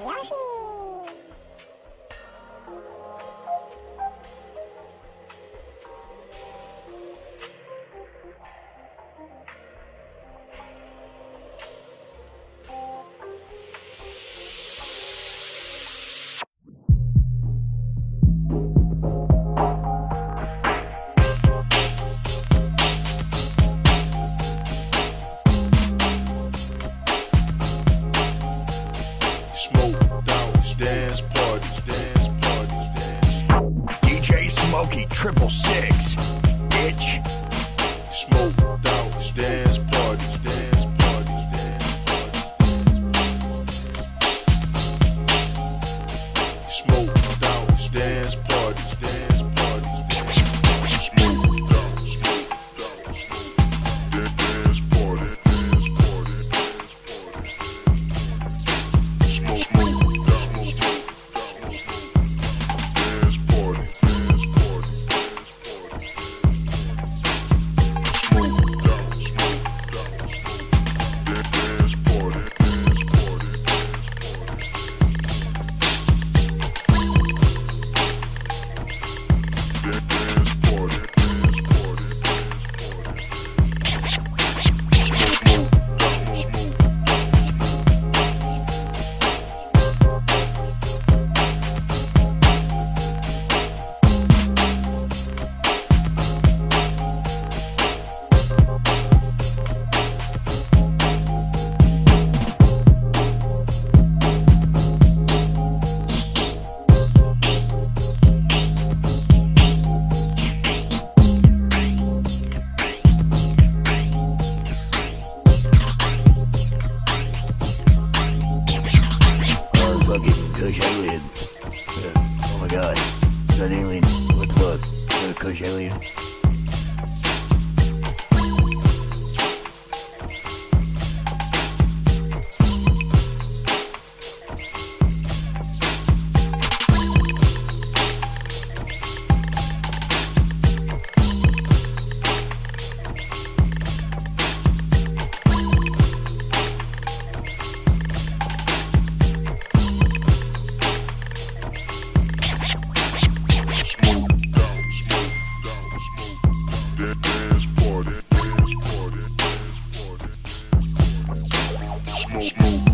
主要是 triple six. Yeah. Oh my god. Is that alien? What the fuck? Is that a kush alien? smoke, smoke.